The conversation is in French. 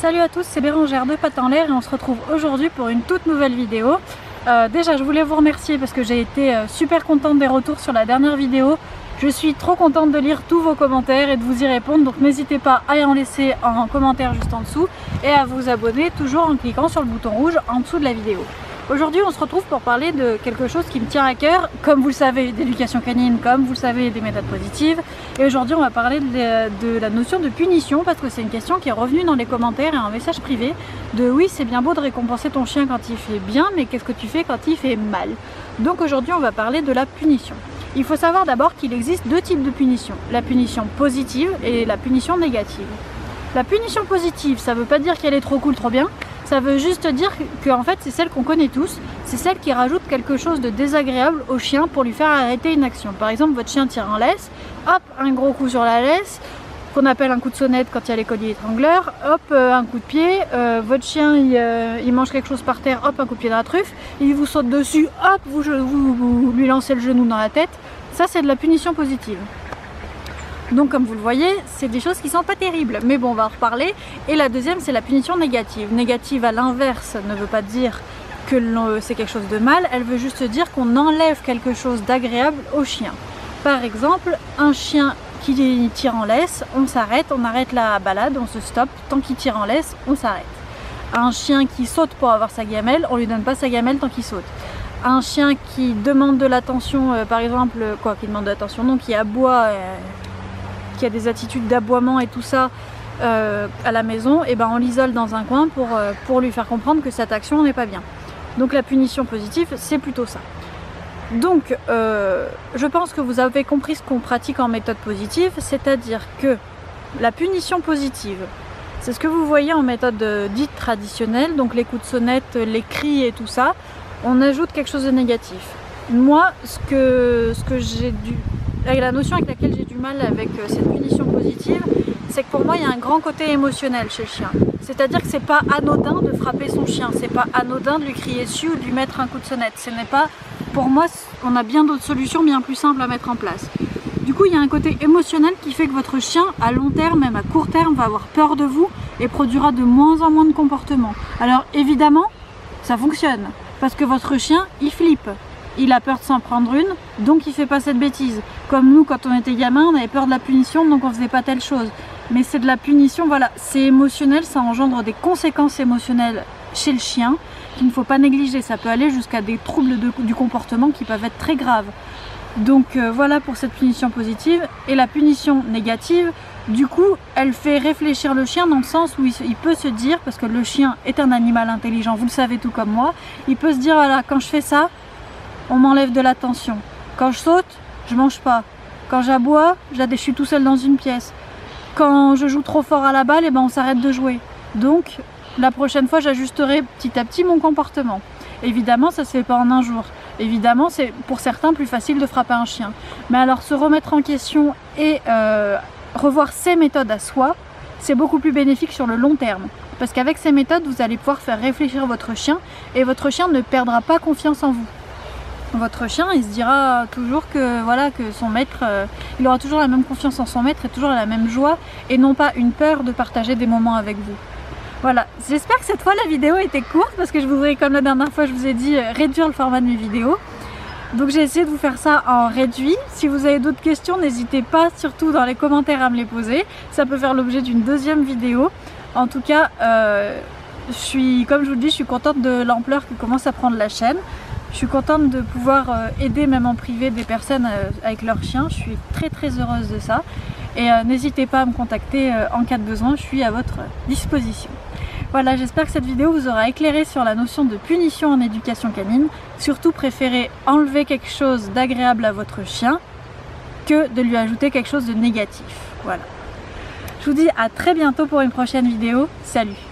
Salut à tous, c'est Bérangère de Pattes en l'air et on se retrouve aujourd'hui pour une toute nouvelle vidéo. Euh, déjà, je voulais vous remercier parce que j'ai été euh, super contente des retours sur la dernière vidéo. Je suis trop contente de lire tous vos commentaires et de vous y répondre, donc n'hésitez pas à y en laisser en commentaire juste en dessous et à vous abonner toujours en cliquant sur le bouton rouge en dessous de la vidéo. Aujourd'hui, on se retrouve pour parler de quelque chose qui me tient à cœur, comme vous le savez, d'éducation canine, comme vous le savez, des méthodes positives. Et aujourd'hui, on va parler de, la notion de punition, parce que c'est une question qui est revenue dans les commentaires et en message privé, de oui, c'est bien beau de récompenser ton chien quand il fait bien, mais qu'est-ce que tu fais quand il fait mal? Donc aujourd'hui, on va parler de la punition. Il faut savoir d'abord qu'il existe deux types de punition, la punition positive et la punition négative. La punition positive, ça veut pas dire qu'elle est trop cool, trop bien, ça veut juste dire que fait c'est celle qu'on connaît tous, c'est celle qui rajoute quelque chose de désagréable au chien pour lui faire arrêter une action. Par exemple votre chien tire en laisse, hop un gros coup sur la laisse, qu'on appelle un coup de sonnette quand il y a les colliers étrangleurs, hop euh, un coup de pied, euh, votre chien euh, il, mange quelque chose par terre, hop un coup de pied dans la truffe, il vous saute dessus, hop vous lui lancez le genou dans la tête, ça c'est de la punition positive. Donc comme vous le voyez, c'est des choses qui sont pas terribles, mais bon on va en reparler. Et la deuxième c'est la punition négative. Négative à l'inverse ne veut pas dire que c'est quelque chose de mal, elle veut juste dire qu'on enlève quelque chose d'agréable au chien. Par exemple, un chien qui tire en laisse, on s'arrête, on arrête la balade, on se stoppe, tant qu'il tire en laisse, on s'arrête. Un chien qui saute pour avoir sa gamelle, on lui donne pas sa gamelle tant qu'il saute. Un chien qui demande de l'attention, euh, par exemple, quoi, qui demande de l'attention, donc qui aboie, euh, qui a des attitudes d'aboiement et tout ça euh, à la maison, et ben on l'isole dans un coin pour, euh, pour lui faire comprendre que cette action n'est pas bien. Donc la punition positive, c'est plutôt ça. Donc euh, je pense que vous avez compris ce qu'on pratique en méthode positive, c'est-à-dire que la punition positive, c'est ce que vous voyez en méthode dite traditionnelle, donc les coups de sonnette, les cris et tout ça, on ajoute quelque chose de négatif. Moi, ce que j'ai dû la notion avec laquelle j'ai du mal avec euh, cette punition positive, c'est que pour moi il y a un grand côté émotionnel chez le chien. C'est-à-dire que c'est pas anodin de frapper son chien, c'est pas anodin de lui crier dessus ou de lui mettre un coup de sonnette. Ce n'est pas, pour moi, on a bien d'autres solutions bien plus simples à mettre en place. Du coup, il y a un côté émotionnel qui fait que votre chien, à long terme, même à court terme, va avoir peur de vous et produira de moins en moins de comportements. Alors évidemment, ça fonctionne parce que votre chien, il flippe il a peur de s'en prendre une, donc il fait pas cette bêtise. Comme nous, quand on était gamin, on avait peur de la punition, donc on faisait pas telle chose. Mais c'est de la punition, voilà, c'est émotionnel, ça engendre des conséquences émotionnelles chez le chien qu'il ne faut pas négliger. Ça peut aller jusqu'à des troubles du comportement qui peuvent être très graves. Donc euh, voilà pour cette punition positive. Et la punition négative, du coup, elle fait réfléchir le chien dans le sens où il, peut se dire, parce que le chien est un animal intelligent, vous le savez tout comme moi, il peut se dire, voilà, quand je fais ça, on m'enlève de l'attention. Quand je saute, je mange pas. Quand j'aboie, je suis tout seul dans une pièce. Quand je joue trop fort à la balle, eh ben on s'arrête de jouer. Donc la prochaine fois, j'ajusterai petit à petit mon comportement. Évidemment, ça se fait pas en un jour. Évidemment, c'est pour certains plus facile de frapper un chien. Mais alors se remettre en question et euh, revoir ses méthodes à soi, c'est beaucoup plus bénéfique sur le long terme. Parce qu'avec ces méthodes, vous allez pouvoir faire réfléchir votre chien et votre chien ne perdra pas confiance en vous votre chien il se dira toujours que voilà que son maître euh, il aura toujours la même confiance en son maître et toujours la même joie et non pas une peur de partager des moments avec vous. Voilà. J'espère que cette fois la vidéo était courte parce que je voudrais comme la dernière fois je vous ai dit euh, réduire le format de mes vidéos. Donc j'ai essayé de vous faire ça en réduit. Si vous avez d'autres questions n'hésitez pas surtout dans les commentaires à me les poser. Ça peut faire l'objet d'une deuxième vidéo. En tout cas euh, je suis comme je vous le dis je suis contente de l'ampleur que commence à prendre la chaîne je suis contente de pouvoir euh, aider même en privé des personnes euh, avec leurs chiens. Je suis très très heureuse de ça. Et euh, n'hésitez pas à me contacter en cas de besoin, je suis à votre disposition. Voilà, j'espère que cette vidéo vous aura éclairé sur la notion de punition en éducation canine. Surtout préférez enlever quelque chose d'agréable à votre chien que de lui ajouter quelque chose de négatif. Voilà. Je vous dis à très bientôt pour une prochaine vidéo. Salut